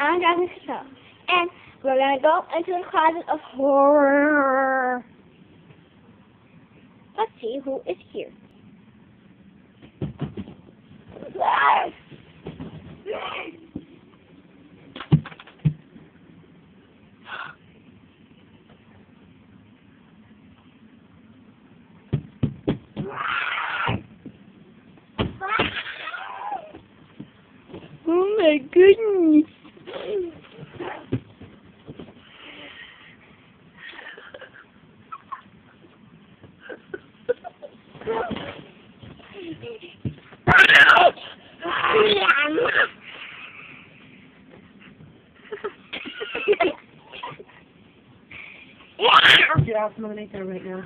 I'm Jasmine Cassell. And we're gonna go into the closet of horror. Let's see who is here. Oh my goodness. Get out from underneath there right now.